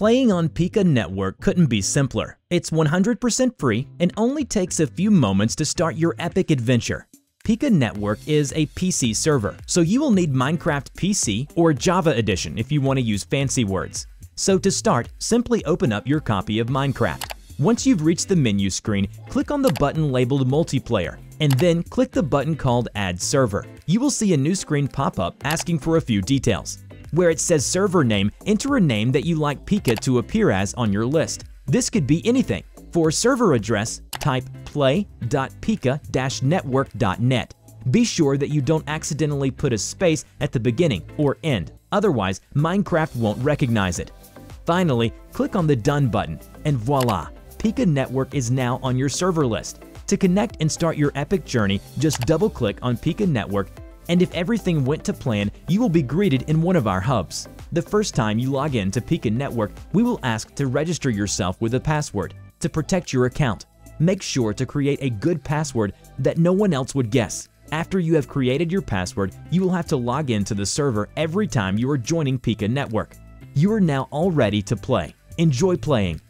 Playing on Pika Network couldn't be simpler. It's 100% free and only takes a few moments to start your epic adventure. Pika Network is a PC server, so you will need Minecraft PC or Java Edition if you want to use fancy words. So to start, simply open up your copy of Minecraft. Once you've reached the menu screen, click on the button labeled Multiplayer, and then click the button called Add Server. You will see a new screen pop up asking for a few details. Where it says server name, enter a name that you like Pika to appear as on your list. This could be anything. For server address, type play.pika-network.net. Be sure that you don't accidentally put a space at the beginning or end, otherwise Minecraft won't recognize it. Finally, click on the Done button, and voila! Pika Network is now on your server list. To connect and start your epic journey, just double-click on Pika Network and if everything went to plan, you will be greeted in one of our hubs. The first time you log in to Pika Network, we will ask to register yourself with a password to protect your account. Make sure to create a good password that no one else would guess. After you have created your password, you will have to log in to the server every time you are joining Pika Network. You are now all ready to play. Enjoy playing.